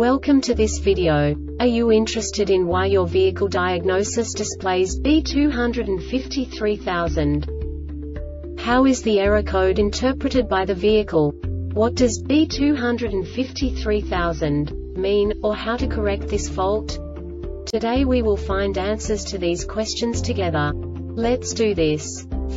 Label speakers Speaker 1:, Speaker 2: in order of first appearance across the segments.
Speaker 1: Welcome to this video. Are you interested in why your vehicle diagnosis displays B253000? How is the error code interpreted by the vehicle? What does B253000 mean, or how to correct this fault? Today we will find answers to these questions together. Let's do this.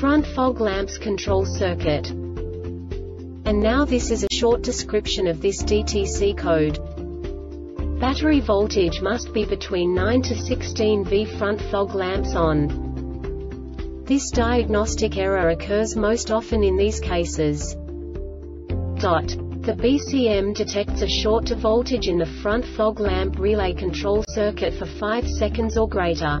Speaker 1: Front fog lamps control circuit. And now this is a short description of this DTC code. Battery voltage must be between 9 to 16 V front fog lamps on. This diagnostic error occurs most often in these cases. Dot. The BCM detects a short to voltage in the front fog lamp relay control circuit for 5 seconds or greater.